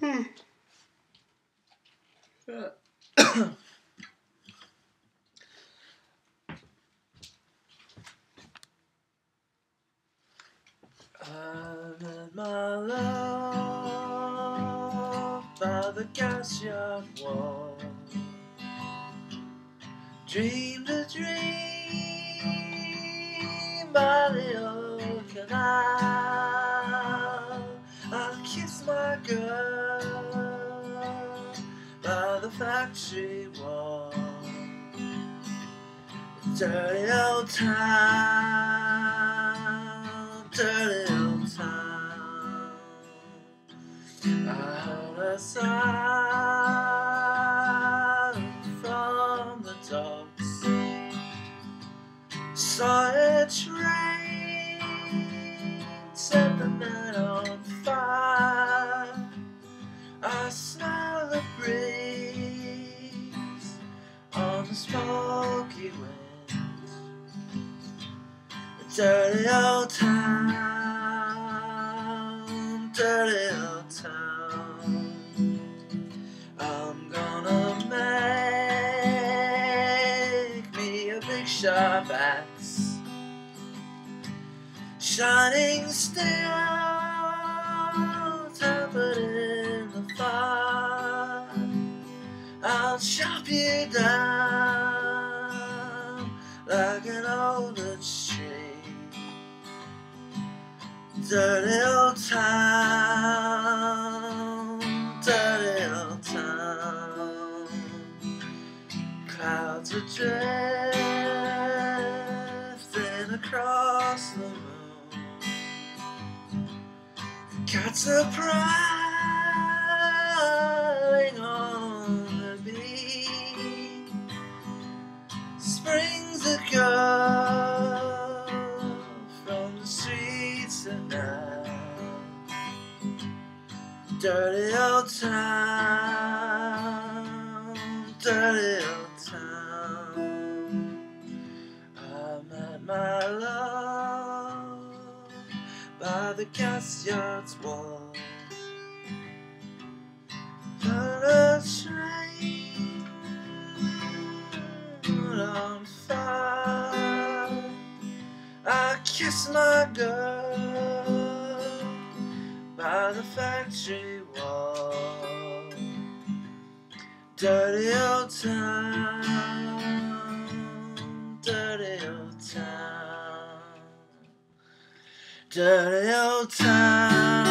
I met my love by the gas yard wall. Dreamed a dream by the old canal. I kissed my girl factory wall. Dirty old town, dirty old town. I heard a sound from the docks. Saw a train set the night smoky wind. Dirty old town, dirty old town. I'm gonna make me a big sharp axe, shining steel, I'll chop you down like an old tree. Dirty old town, dirty old town. Clouds are drifting across the moon. Cats are Dirty old town, dirty old town. I met my love by the gas yard's wall. A train on. I kissed my girl by the factory wall. Dirty old town, dirty old town, dirty old town.